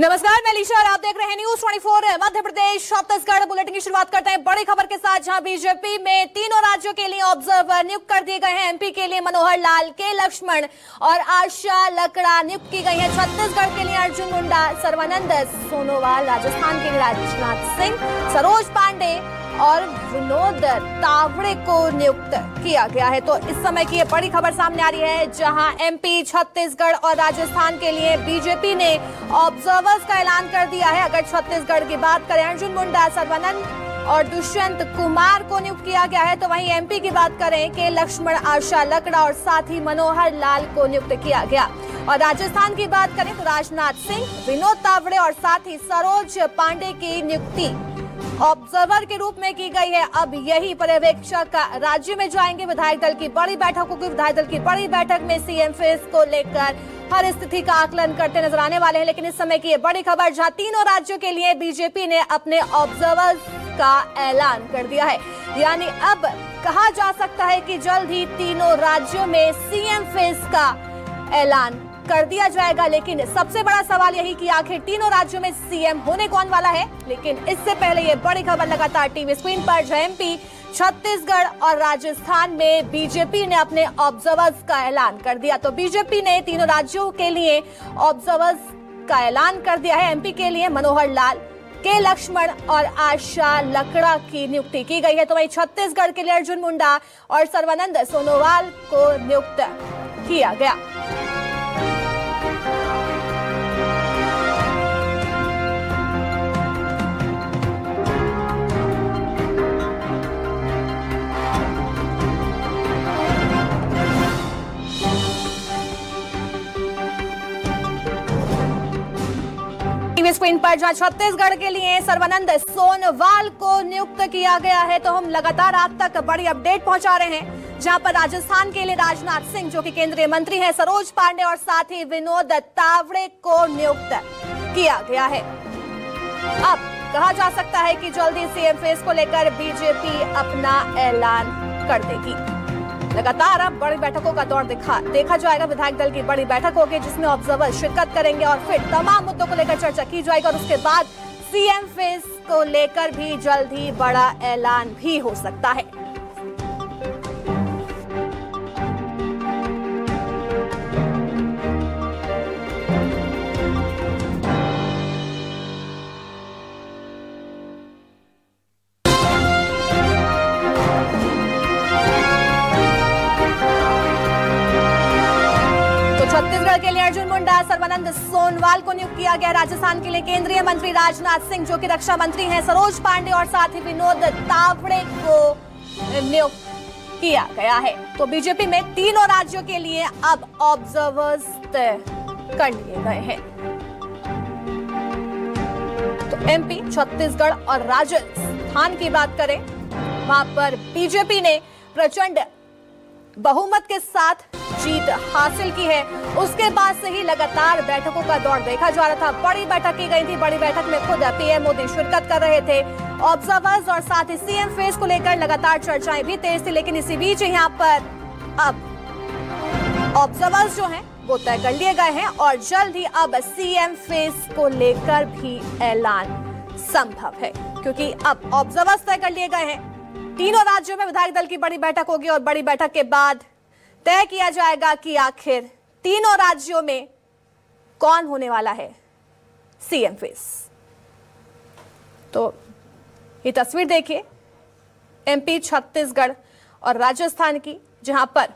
नमस्कार, मैं लीशा और आप देख रहे हैं न्यूज़ 24 मध्य प्रदेश छत्तीसगढ़। बुलेटिन की शुरुआत करते हैं। बड़ी खबर के साथ जहाँ बीजेपी में तीनों राज्यों के लिए ऑब्जर्वर नियुक्त कर दिए गए हैं। एमपी के लिए मनोहर लाल, के लक्ष्मण और आशा लकड़ा नियुक्त की गई है। छत्तीसगढ़ के लिए अर्जुन मुंडा, सर्वानंद सोनोवाल, राजस्थान के लिए राजनाथ सिंह, सरोज पांडे और विनोद तावड़े को नियुक्त किया गया है। तो इस समय की ये बड़ी खबर सामने आ रही है, जहाँ एमपी छत्तीसगढ़ और राजस्थान के लिए बीजेपी ने ऑब्जर्वर्स का ऐलान कर दिया है। अगर छत्तीसगढ़ की बात करें, अर्जुन मुंडा, सर्वानंद और दुष्यंत कुमार को नियुक्त किया गया है तो वहीं एमपी की बात करें कि लक्ष्मण, आशा, लकड़ा और साथ ही मनोहर लाल को नियुक्त किया गया। और राजस्थान की बात करें तो राजनाथ सिंह, विनोद तावड़े और साथ ही सरोज पांडे की नियुक्ति ऑब्जर्वर के रूप में की गई है। अब यही पर्यवेक्षक राज्य में जाएँगे। विधायक दल की बड़ी बैठक होगी। विधायक दल की बड़ी बैठक में सीएम फेस को लेकर हर स्थिति का आकलन करते नज़र आने वाले हैं। लेकिन इस समय की ये बड़ी खबर, जहाँ तीनों राज्यों के लिए बीजेपी ने अपने ऑब्जर्वर का ऐलान कर दिया है। यानी अब कहा जा सकता है कि जल्द ही तीनों राज्यों में सीएम फेस का ऐलान कर दिया जाएगा, लेकिन सबसे बड़ा सवाल यही कि आखिर तीनों राज्यों में सीएम होने कौन वाला है? लेकिन इससे पहले ये बड़ी खबर लगातार टीवी स्क्रीन पर एमपी छत्तीसगढ़ और राजस्थान में बीजेपी ने अपने ऑब्जर्वर्स का ऐलान कर दिया। तो बीजेपी ने तीनों राज्यों के लिए ऑब्जर्वर्स का ऐलान कर दिया है। एमपी के लिए मनोहर लाल, के लक्ष्मण और आशा लकड़ा की नियुक्ति की गई है। तो वहीं छत्तीसगढ़ के लिए अर्जुन मुंडा और सर्वानंद सोनोवाल को नियुक्त किया गया। टीवी स्क्रीन पर जहाँ छत्तीसगढ़ के लिए सर्वानंद सोनवाल को नियुक्त किया गया है तो हम लगातार आप तक बड़ी अपडेट पहुँचा रहे हैं। जहाँ पर राजस्थान के लिए राजनाथ सिंह, जो कि केंद्रीय मंत्री हैं, सरोज पांडे और साथ ही विनोद तावड़े को नियुक्त किया गया है। अब कहा जा सकता है कि जल्दी सीएम फेस को लेकर बीजेपी अपना ऐलान कर देगी। लगातार अब बड़ी बैठकों का दौर दिखा देखा जाएगा। विधायक दल की बड़ी बैठक होगी जिसमें ऑब्जर्वर शिरकत करेंगे और फिर तमाम मुद्दों को लेकर चर्चा की जाएगी और उसके बाद सीएम फेस को लेकर भी जल्द ही बड़ा ऐलान भी हो सकता है। सर्वानंद सोनवाल को नियुक्त किया गया। राजस्थान के लिए केंद्रीय मंत्री राजनाथ सिंह, जो कि रक्षा मंत्री हैं, सरोज पांडे और साथ ही विनोद तावड़े को नियुक्त किया गया है। तो बीजेपी में तीनों राज्यों के लिए अब ऑब्जर्वर्स तय कर लिए गए हैं। तो एमपी छत्तीसगढ़ और राजस्थान की बात करें, वहाँ पर बीजेपी ने प्रचंड बहुमत के साथ जीत हासिल की है। उसके बाद से ही लगातार बैठकों का दौर देखा जा रहा था। बड़ी बैठक की गई थी। बड़ी बैठक में खुद पीएम मोदी शिरकत कर रहे थे। ऑब्जर्वर्स और साथ ही सीएम फेस को लेकर लगातार चर्चाएँ भी तेज थी, लेकिन इसी बीच यहाँ पर अब ऑब्जर्वर्स जो हैं, वो तय कर लिए गए हैं और जल्द ही अब सीएम फेस को लेकर भी ऐलान संभव है, क्योंकि अब ऑब्जर्वर्स तय कर लिए गए हैं। तीनों राज्यों में विधायक दल की बड़ी बैठक होगी और बड़ी बैठक के बाद तय किया जाएगा कि आखिर तीनों राज्यों में कौन होने वाला है? सीएम फेस तो ये तस्वीर देखिए। एमपी छत्तीसगढ़ और राजस्थान की, जहाँ पर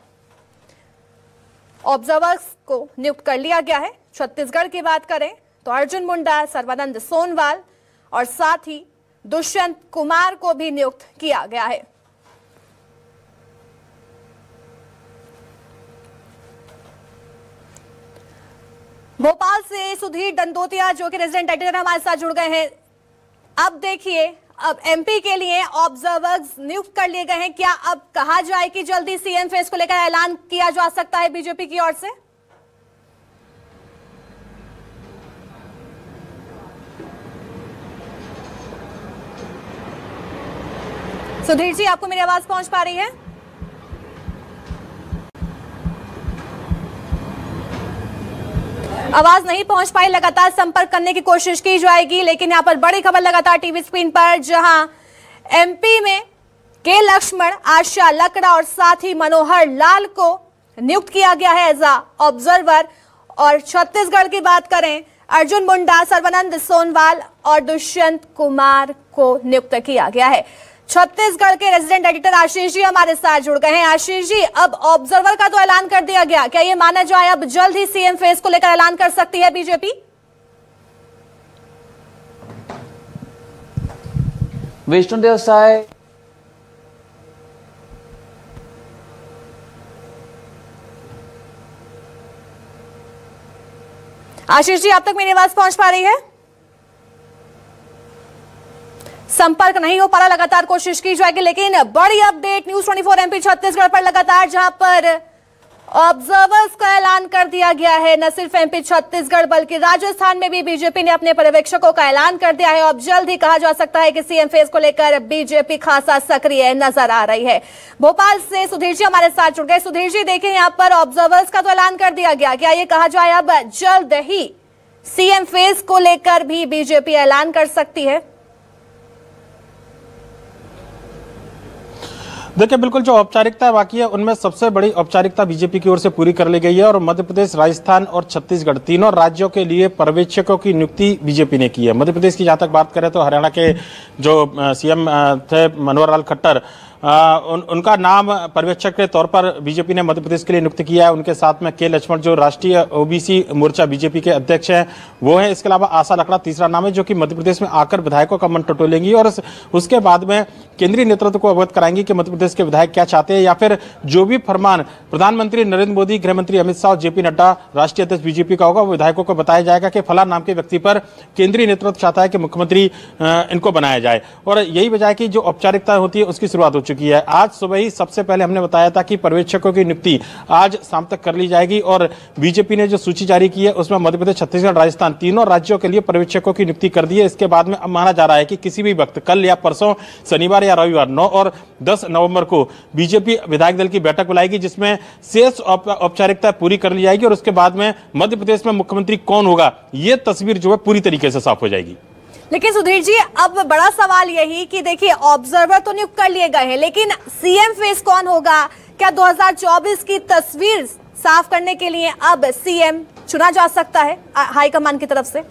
ऑब्जर्वर्स को नियुक्त कर लिया गया है। छत्तीसगढ़ की बात करें तो अर्जुन मुंडा, सर्वानंद सोनवाल और साथ ही दुष्यंत कुमार को भी नियुक्त किया गया है। भोपाल से सुधीर दंदोतिया जो कि रेजिडेंट एडिटर हमारे साथ जुड़ गए हैं। अब देखिए, अब एमपी के लिए ऑब्जर्वर्स नियुक्त कर लिए गए हैं। क्या अब कहा जाए कि जल्दी सीएम फेस को लेकर ऐलान किया जा सकता है बीजेपी की ओर से? सुधीर जी, आपको मेरी आवाज़ पहुँच पा रही है? आवाज़ नहीं पहुँच पाई, लगातार संपर्क करने की कोशिश की जाएगी, लेकिन यहाँ पर बड़ी खबर लगातार टीवी स्क्रीन पर, जहाँ एमपी में के लक्ष्मण, आशा, लकड़ा और साथ ही मनोहर लाल को नियुक्त किया गया है एज अ ऑब्जर्वर और छत्तीसगढ़ की बात करें, अर्जुन मुंडा, सर्वानंद सोनवाल और दुष्यंत कुमार को नियुक्त किया गया है। छत्तीसगढ़ के रेजिडेंट एडिटर आशीष जी हमारे साथ जुड़ गए हैं। आशीष जी अब ऑब्जर्वर का तो ऐलान कर दिया गया। क्या ये माना जाए अब जल्द ही सीएम फेस को लेकर ऐलान कर सकती है बीजेपी विष्णुदेव साय आशीष जी आप तक मेरी आवाज़ पहुँच पा रही है? संपर्क नहीं हो पा रहा लगातार कोशिश की जाएगी, लेकिन बड़ी अपडेट, न्यूज़ 24 एमपी छत्तीसगढ़ पर लगातार, जहाँ पर ऑब्जर्वर्स का ऐलान कर दिया गया है। न सिर्फ़ एमपी छत्तीसगढ़, बल्कि राजस्थान में भी बीजेपी ने अपने पर्यवेक्षकों का ऐलान कर दिया है अब जल्द ही कहा जा सकता है कि सीएम फेस को लेकर बीजेपी खासा सक्रिय नज़र आ रही है। भोपाल से सुधीर जी हमारे साथ जुड़ गए। सुधीर जी देखें यहाँ पर ऑब्जर्वर्स का तो ऐलान कर दिया गया। क्या ये कहा जाए, अब जल्द ही सीएम फेस को लेकर भी बीजेपी ऐलान कर सकती है? देखिए बिल्कुल जो औपचारिकता बाकी है उनमें सबसे बड़ी औपचारिकता बीजेपी की ओर से पूरी कर ली गई है और मध्य प्रदेश राजस्थान और छत्तीसगढ़ तीनों राज्यों के लिए पर्यवेक्षकों की नियुक्ति बीजेपी ने की है। मध्य प्रदेश की जहाँ तक बात करें तो हरियाणा के जो सीएम थे मनोहर लाल खट्टर आ, उन, उनका नाम पर्यवेक्षक के तौर पर बीजेपी ने मध्य प्रदेश के लिए नियुक्त किया है। उनके साथ में के लक्ष्मण जो राष्ट्रीय ओबीसी मोर्चा बीजेपी के अध्यक्ष हैं वो हैं। इसके अलावा आशा लकड़ा तीसरा नाम है जो कि मध्य प्रदेश में आकर विधायकों का मन टटोलेंगी और उसके बाद में केंद्रीय नेतृत्व को अवगत कराएँगी कि मध्य प्रदेश के विधायक क्या चाहते हैं? या फिर जो भी फरमान प्रधानमंत्री नरेंद्र मोदी, गृहमंत्री अमित शाह, जेपी नड्डा, राष्ट्रीय अध्यक्ष बीजेपी का होगा, वो विधायकों को बताया जाएगा कि फला नाम के व्यक्ति पर केंद्रीय नेतृत्व चाहता है कि मुख्यमंत्री इनको बनाया जाए। और यही वजह की जो औपचारिकता होती है, उसकी शुरुआत हो चुकी है। आज सुबह ही सबसे पहले हमने बताया था कि पर्यवेक्षकों की नियुक्ति आज शाम तक कर ली जाएगी और बीजेपी ने जो सूची जारी की है, उसमें मध्यप्रदेश, छत्तीसगढ़, राजस्थान तीनों राज्यों के लिए पर्यवेक्षकों की नियुक्ति कर दी है। इसके बाद में अब माना जा रहा है कि किसी भी वक्त, कल या परसों, शनिवार या रविवार, नौ और दस नवंबर को बीजेपी विधायक दल की बैठक बुलाएगी, जिसमें शेष औपचारिकता पूरी कर ली जाएगी और उसके बाद में मध्य प्रदेश में मुख्यमंत्री कौन होगा, ये तस्वीर जो है पूरी तरीके से साफ़ हो जाएगी। लेकिन सुधीर जी, अब बड़ा सवाल यही कि देखिए ऑब्जर्वर तो नियुक्त कर लिए गए हैं, लेकिन सीएम फेस कौन होगा? क्या 2024 की तस्वीर साफ़ करने के लिए अब सीएम चुना जा सकता है हाईकमान की तरफ़ से?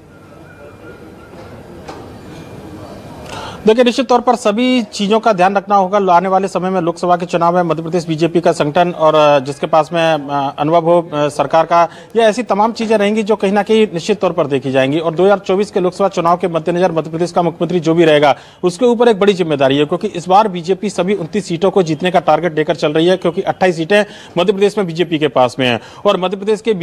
देखिए, निश्चित तौर पर सभी चीज़ों का ध्यान रखना होगा। आने वाले समय में लोकसभा के चुनाव में मध्य प्रदेश बीजेपी का संगठन और जिसके पास में अनुभव हो सरकार का, ये ऐसी तमाम चीज़ें रहेंगी जो कहीं ना कहीं निश्चित तौर पर देखी जाएँगी। और 2024 के लोकसभा चुनाव के मद्देनजर मध्य प्रदेश का मुख्यमंत्री जो भी रहेगा, उसके ऊपर एक बड़ी ज़िम्मेदारी है, क्योंकि इस बार बीजेपी सभी उनतीस सीटों को जीतने का टारगेट लेकर चल रही है, क्योंकि अट्ठाईस सीटें मध्य प्रदेश में बीजेपी के पास में है। और मध्य प्रदेश के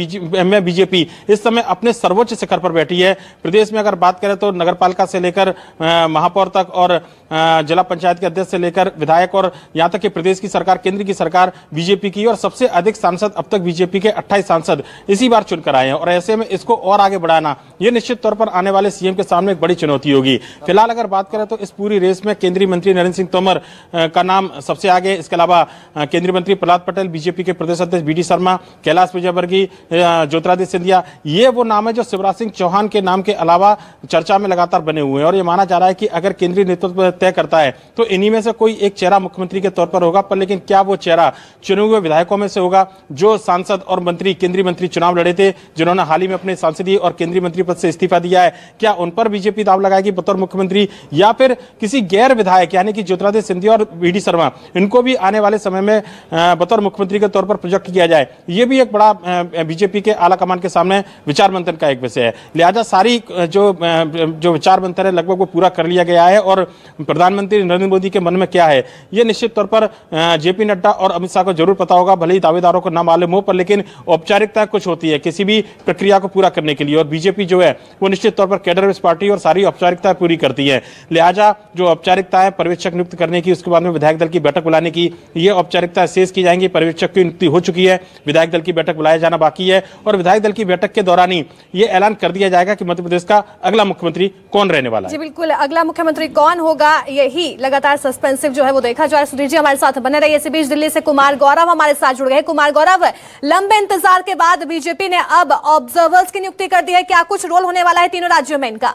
में बीजेपी इस समय अपने सर्वोच्च शिखर पर बैठी है। प्रदेश में अगर बात करें तो नगर से लेकर महापौर तक और जिला पंचायत के अध्यक्ष से लेकर विधायक और यहाँ तक कि प्रदेश की सरकार, केंद्र की सरकार, बीजेपी की और सबसे अधिक सांसद अब तक बीजेपी के 28 सांसद इसी बार चुनकर आए हैं। और ऐसे में इसको और आगे बढ़ाना यह निश्चित तौर पर आने वाले सीएम के सामने एक बड़ी चुनौती होगी। फ़िलहाल अगर बात करें तो इस पूरी रेस में केंद्रीय मंत्री नरेंद्र सिंह तोमर का नाम सबसे आगे, इसके अलावा केंद्रीय मंत्री प्रहलाद पटेल, बीजेपी के प्रदेश अध्यक्ष बी शर्मा, कैलाश विजयवर्गीय ज्योतिरादित्य सिंधिया, ये वो नाम है जो शिवराज सिंह चौहान के नाम के अलावा चर्चा में लगातार बने हुए हैं। और ये माना जा रहा है कि अगर केंद्रीय नेतृत्व तय करता है। तो इन्हीं में से कोई एक चेहरा मुख्यमंत्री के तौर पर होगा, पर लेकिन क्या वो चेहरा चुने हुए विधायकों में से होगा, जो सांसद और मंत्री, केंद्रीय मंत्री चुनाव लड़े थे, जिन्होंने हाल ही में अपने सांसदीय और केंद्रीय मंत्री पद से इस्तीफा दिया है, क्या उन पर बीजेपी दाव लगाएगी बतौर मुख्यमंत्री, या फिर किसी गैर विधायक, यानी कि ज्योतिरादित्य सिंधिया और बी शर्मा, इनको भी आने वाले समय में बतौर मुख्यमंत्री के तौर पर प्रोजेक्ट किया जाए? ये भी एक बड़ा बीजेपी के आला के सामने विचार मंथन का एक विषय है। लिहाजा सारी जो जो विचार मंथन है, लगभग वो पूरा कर लिया गया है और प्रधानमंत्री नरेंद्र मोदी के मन में क्या है? ये निश्चित तौर पर जेपी नड्डा और अमित शाह को ज़रूर पता होगा, भले ही दावेदारों को ना मालूम हो, पर लेकिन औपचारिकता कुछ होती है किसी भी प्रक्रिया को पूरा करने के लिए। और बीजेपी जो है, वो निश्चित तौर पर कैडर पार्टी और सारी औपचारिकता पूरी करती है। लिहाजा जो औपचारिकता है पर्यवेक्षक नियुक्त करने की, उसके बाद में विधायक दल की बैठक बुलाने की, ये औपचारिकता शेष की जाएँगी। पर्यवेक्षक की नियुक्ति हो चुकी है, विधायक दल की बैठक बुलाया जाना बाकी है और विधायक दल की बैठक के दौरान ही ये ऐलान कर दिया जाएगा कि मध्य प्रदेश का अगला मुख्यमंत्री कौन रहने वाला है। जी, बिल्कुल। अगला मुख्यमंत्री कौन होगा यही लगातार सस्पेंसिव जो है वो देखा जा रहा है। सुधीर जी हमारे साथ बने रहिए इसी बीच दिल्ली से कुमार गौरव हमारे साथ जुड़ गए। कुमार गौरव, लंबे इंतज़ार के बाद बीजेपी ने अब ऑब्जर्वर्स की नियुक्ति कर दी है। क्या कुछ रोल होने वाला है तीनों राज्यों में इनका?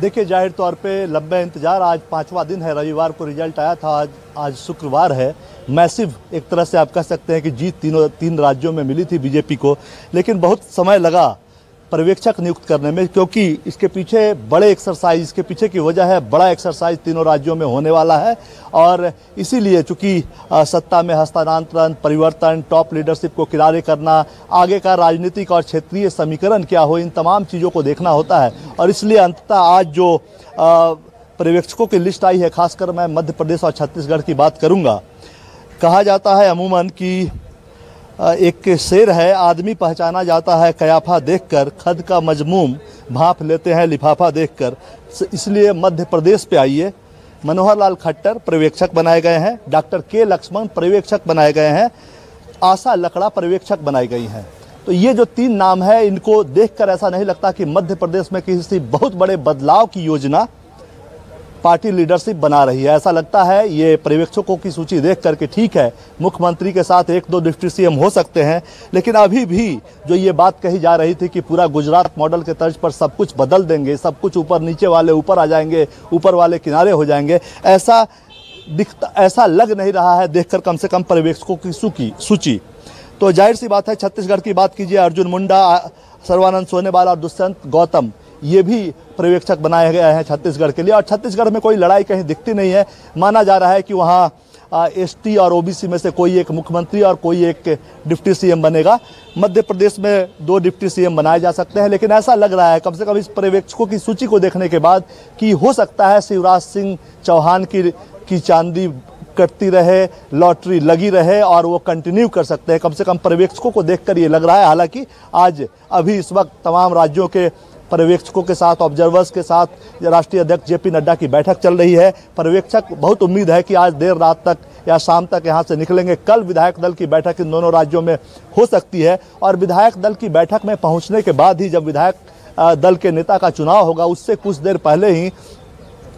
देखिए, ज़ाहिर तौर पे लंबे इंतज़ार। आज पांचवा दिन है, रविवार को रिज़ल्ट आया था, आज आज शुक्रवार है। मैसिव एक तरह से आप कह सकते हैं कि जीत तीनों, तीन राज्यों में मिली थी बीजेपी को। लेकिन बहुत समय लगा पर्यवेक्षक नियुक्त करने में, क्योंकि इसके पीछे बड़े एक्सरसाइज इसके पीछे की वजह है, बड़ा एक्सरसाइज तीनों राज्यों में होने वाला है। और इसीलिए चूँकि सत्ता में हस्तांतरण, परिवर्तन टॉप लीडरशिप को किनारे करना, आगे का राजनीतिक और क्षेत्रीय समीकरण क्या हो, इन तमाम चीज़ों को देखना होता है। और इसलिए अंततः आज जो पर्यवेक्षकों की लिस्ट आई है, खासकर मैं मध्य प्रदेश और छत्तीसगढ़ की बात करूँगा। कहा जाता है अमूमन कि एक शेर है, आदमी पहचाना जाता है, कयाफा देखकर खद का मजमूम भाप लेते हैं, लिफाफा देखकर। इसलिए मध्य प्रदेश पे आइए। मनोहर लाल खट्टर पर्यवेक्षक बनाए गए हैं। डॉक्टर के लक्ष्मण पर्यवेक्षक बनाए गए हैं। आशा लकड़ा पर्यवेक्षक बनाई गई हैं। तो ये जो तीन नाम है, इनको देखकर ऐसा नहीं लगता कि मध्य प्रदेश में किसी बहुत बड़े बदलाव की योजना पार्टी लीडरशिप बना रही है। ऐसा लगता है ये पर्यवेक्षकों की सूची देख करके ठीक है। मुख्यमंत्री के साथ एक दो डिप्टी सीएम हो सकते हैं, लेकिन अभी भी जो ये बात कही जा रही थी कि पूरा गुजरात मॉडल के तर्ज पर सब कुछ बदल देंगे, सब कुछ ऊपर नीचे वाले ऊपर आ जाएँगे, ऊपर वाले किनारे हो जाएँगे, ऐसा दिखता, ऐसा लग नहीं रहा है देखकर कम से कम पर्यवेक्षकों की सूची सूची। तो ज़ाहिर सी बात है, छत्तीसगढ़ की बात कीजिए, अर्जुन मुंडा सर्वानंद सोनेवाल और दुष्यंत गौतम। ये भी पर्यवेक्षक बनाए गए हैं छत्तीसगढ़ के लिए। और छत्तीसगढ़ में कोई लड़ाई कहीं दिखती नहीं है। माना जा रहा है कि वहाँ एसटी और ओबीसी में से कोई एक मुख्यमंत्री और कोई एक डिप्टी सीएम बनेगा। मध्य प्रदेश में दो डिप्टी सीएम बनाए जा सकते हैं, लेकिन ऐसा लग रहा है कम से कम इस पर्यवेक्षकों की सूची को देखने के बाद कि हो सकता है शिवराज सिंह चौहान की की चांदी कटती रहे, लॉटरी लगी रहे और वो कंटिन्यू कर सकते हैं। कम से कम पर्यवेक्षकों को देखकर ये लग रहा है। हालाँकि आज, अभी इस वक्त तमाम राज्यों के पर्यवेक्षकों के साथ ऑब्जर्वर्स के साथ राष्ट्रीय अध्यक्ष जेपी नड्डा की बैठक चल रही है। पर्यवेक्षक, बहुत उम्मीद है कि आज देर रात तक या शाम तक यहाँ से निकलेंगे। कल विधायक दल की बैठक इन दोनों राज्यों में हो सकती है और विधायक दल की बैठक में पहुँचने के बाद ही जब विधायक दल के नेता का चुनाव होगा, उससे कुछ देर पहले ही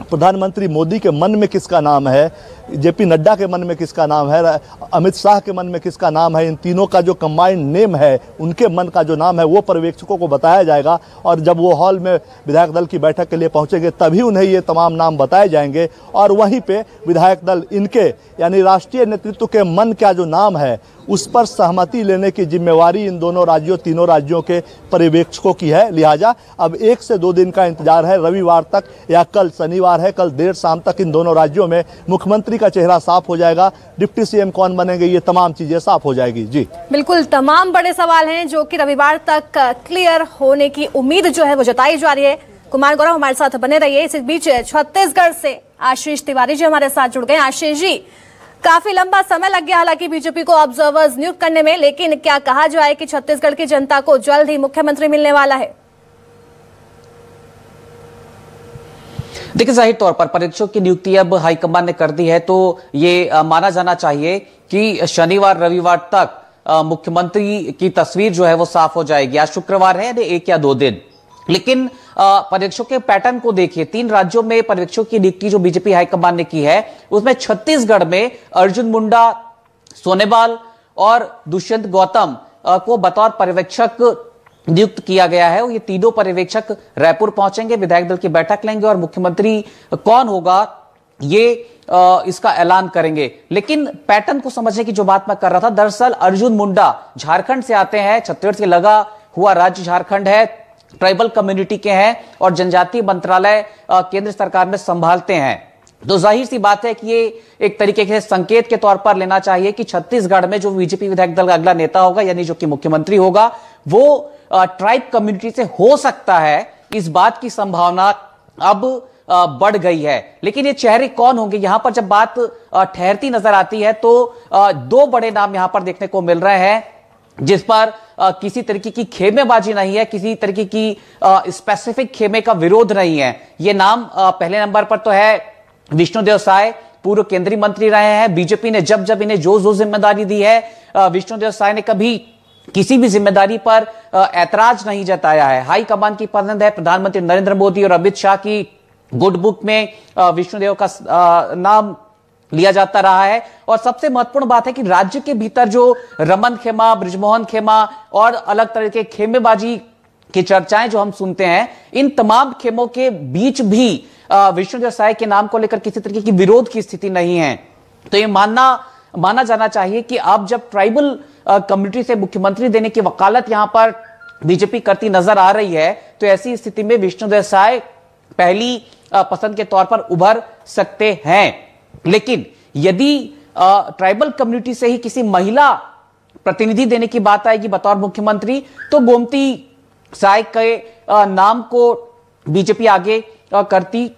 प्रधानमंत्री मोदी के मन में किसका नाम है? जेपी नड्डा के मन में किसका नाम है, अमित शाह के मन में किसका नाम है, इन तीनों का जो कंबाइंड नेम है, उनके मन का जो नाम है, वो पर्यवेक्षकों को बताया जाएगा। और जब वो हॉल में विधायक दल की बैठक के लिए पहुँचेंगे, तभी उन्हें ये तमाम नाम बताए जाएँगे। और वहीं पे विधायक दल इनके, यानी राष्ट्रीय नेतृत्व के मन का जो नाम है, उस पर सहमति लेने की जिम्मेवारी इन दोनों राज्यों, तीनों राज्यों के पर्यवेक्षकों की है। लिहाजा अब एक से दो दिन का इंतज़ार है, रविवार तक या कल शनिवार है, कल देर शाम तक इन दोनों राज्यों में मुख्यमंत्री का चेहरा साफ़ हो जाएगा। डिप्टी सीएम कौन बनेंगे, ये तमाम चीज़ें साफ़ हो जाएगी। जी। बिल्कुल, तमाम बड़े सवाल हैं जो कि रविवार तक क्लियर होने की उम्मीद जो है वो जताई जा रही है। कुमार गौरव हमारे साथ बने रहिए। इस बीच छत्तीसगढ़ से आशीष तिवारी जी हमारे साथ जुड़ गए। आशीष जी, काफ़ी लंबा समय लग गया हालाँकि बीजेपी को ऑब्जर्वर्स नियुक्त करने में, लेकिन क्या कहा जाए कि छत्तीसगढ़ की जनता को जल्द ही मुख्यमंत्री मिलने वाला है? देखिए, ज़ाहिर तौर पर परीक्षकों की नियुक्ति अब हाईकमान ने कर दी है तो ये माना जाना चाहिए कि शनिवार, रविवार तक मुख्यमंत्री की तस्वीर जो है वो साफ़ हो जाएगी। आज शुक्रवार है एक या दो दिन। लेकिन पर्यवेक्षकों के पैटर्न को देखिए, तीन राज्यों में पर्यवेक्षकों की नियुक्ति जो बीजेपी हाईकमान ने की है, उसमें छत्तीसगढ़ में अर्जुन मुंडा, सोनेवाल और दुष्यंत गौतम को बतौर पर्यवेक्षक नियुक्त किया गया है ये तीनों पर्यवेक्षक रायपुर पहुँचेंगे विधायक दल की बैठक लेंगे और मुख्यमंत्री कौन होगा ये अ, इसका ऐलान करेंगे। लेकिन पैटर्न को समझने की जो बात मैं कर रहा था दरअसल अर्जुन मुंडा झारखंड से आते हैं छत्तीसगढ़ से लगा हुआ राज्य झारखंड है ट्राइबल कम्युनिटी के हैं और जनजातीय मंत्रालय केंद्र सरकार में संभालते हैं। तो ज़ाहिर सी बात है कि ये एक तरीके के संकेत के तौर पर लेना चाहिए कि छत्तीसगढ़ में जो बीजेपी विधायक दल का अगला नेता होगा यानी जो कि मुख्यमंत्री होगा वो ट्राइब कम्युनिटी से हो सकता है, इस बात की संभावना अब बढ़ गई है। लेकिन ये चेहरे कौन होंगे? यहाँ पर जब बात ठहरती नज़र आती है तो दो बड़े नाम यहाँ पर देखने को मिल रहे हैं, जिस पर किसी तरीके की खेमेबाजी नहीं है, किसी तरीके की स्पेसिफिक खेमे का विरोध नहीं है। ये नाम पहले नंबर पर तो है विष्णुदेव साय, पूर्व केंद्रीय मंत्री रहे हैं, बीजेपी ने जब जब इन्हें जो जो ज़िम्मेदारी दी है विष्णुदेव साय ने कभी किसी भी ज़िम्मेदारी पर ऐतराज नहीं जताया है। हाईकमान की पसंद है प्रधानमंत्री नरेंद्र मोदी और अमित शाह की गुड बुक में विष्णुदेव का नाम लिया जाता रहा है। और सबसे महत्वपूर्ण बात है कि राज्य के भीतर जो रमन खेमा ब्रिजमोहन खेमा और अलग तरह के खेमेबाजी की चर्चाएँ जो हम सुनते हैं, इन तमाम खेमों के बीच भी विष्णुदेव साय के नाम को लेकर किसी तरीके की विरोध की स्थिति नहीं है। तो ये मानना, माना जाना चाहिए कि अब जब ट्राइबल कम्युनिटी से मुख्यमंत्री देने की वकालत यहाँ पर बीजेपी करती नज़र आ रही है तो ऐसी स्थिति में विष्णुदेव साय पहली पसंद के तौर पर उभर सकते हैं। लेकिन यदि ट्राइबल कम्युनिटी से ही किसी महिला प्रतिनिधि देने की बात आएगी बतौर मुख्यमंत्री तो गोमती साय के नाम को बीजेपी आगे करती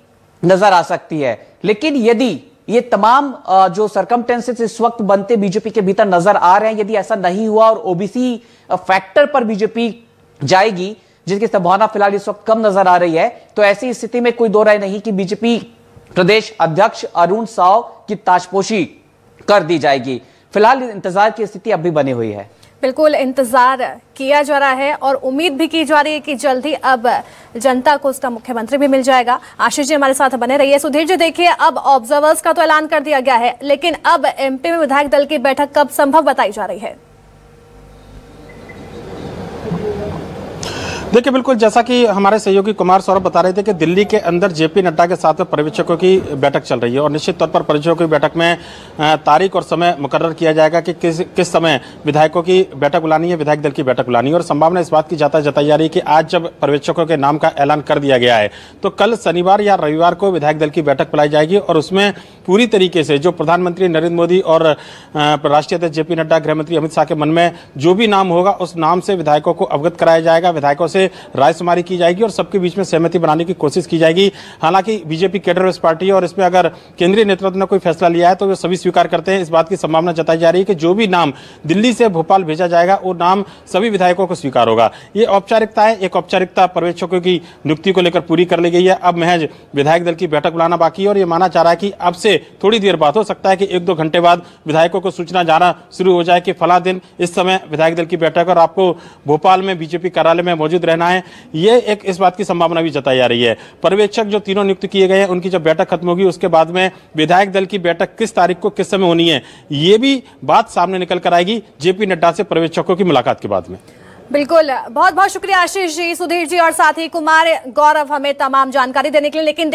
नज़र आ सकती है। लेकिन यदि ये तमाम जो सरकमटेंसेस इस वक्त बनते बीजेपी के भीतर नज़र आ रहे हैं, यदि ऐसा नहीं हुआ और ओबीसी फैक्टर पर बीजेपी जाएगी, जिसकी संभावना फ़िलहाल इस वक्त कम नज़र आ रही है तो ऐसी स्थिति में कोई दो राय नहीं कि बीजेपी प्रदेश अध्यक्ष अरुण साव की ताजपोशी कर दी जाएगी। फ़िलहाल इंतज़ार की स्थिति अब भी बनी हुई है। बिल्कुल इंतज़ार किया जा रहा है और उम्मीद भी की जा रही है कि जल्द ही अब जनता को उसका मुख्यमंत्री भी मिल जाएगा। आशीष जी हमारे साथ बने रहिए। सुधीर जी, देखिए, अब ऑब्जर्वर्स का तो ऐलान कर दिया गया है, लेकिन अब एमपी में विधायक दल की बैठक कब संभव बताई जा रही है? देखिए, बिल्कुल जैसा कि हमारे सहयोगी कुमार सौरभ बता रहे थे कि दिल्ली के अंदर जेपी नड्डा के साथ पर्यवेक्षकों की बैठक चल रही है और निश्चित तौर पर पर्यवेक्षकों की बैठक में तारीख और समय मुकर्र किया जाएगा कि किस किस समय विधायकों की बैठक बुलानी है, विधायक दल की बैठक बुलानी है। और संभावना इस बात की जाता, जताई जा रही है कि आज जब पर्यवेक्षकों के नाम का ऐलान कर दिया गया है तो कल शनिवार या रविवार को विधायक दल की बैठक बुलाई जाएगी और उसमें पूरी तरीके से जो प्रधानमंत्री नरेंद्र मोदी और राष्ट्रीय अध्यक्ष जेपी नड्डा, गृहमंत्री अमित शाह के मन में जो भी नाम होगा, उस नाम से विधायकों को अवगत कराया जाएगा। विधायकों से रायशुमारी की जाएगी और सबके बीच में सहमति बनाने की कोशिश की जाएगी। हालाँकि बीजेपी कैडर पार्टी और इसमें अगर केंद्रीय नेतृत्व ने कोई फैसला लिया है तो वे सभी स्वीकार करते हैं। इस बात की संभावना जताई जा रही है कि जो भी नाम दिल्ली से भोपाल भेजा जाएगा, वो नाम सभी विधायकों को स्वीकार होगा। ये औपचारिकता है, एक औपचारिकता पर्यवेक्षकों की नियुक्ति को लेकर पूरी कर ली गई है। अब महज विधायक दल की बैठक बुलाना बाकी है और ये माना जा रहा है कि अब से थोड़ी देर बाद हो सकता है कि एक दो घंटे बाद विधायकों को सूचना जाना शुरू हो जाए कि फला दिन। इस समय विधायक दल की बैठक और आपको भोपाल में बीजेपी कार्यालय में मौजूद रहना है। ये एक इस बात की संभावना भी जताई जा रही है। पर्यवेक्षक जो तीनों नियुक्त किए गए हैं, उनकी जब बैठक खत्म होगी, उसके बाद में विधायक दल की बैठक किस तारीख को, किस समय होनी है, ये भी बात सामने निकल कर आएगी जेपी नड्डा से पर्यवेक्षकों की मुलाकात के बाद में। बिल्कुल। बहुत बहुत शुक्रिया आशीष जी, सुधीर जी और साथ ही कुमार, गौरव हमें तमाम जानकारी देने के लिए, लेकिन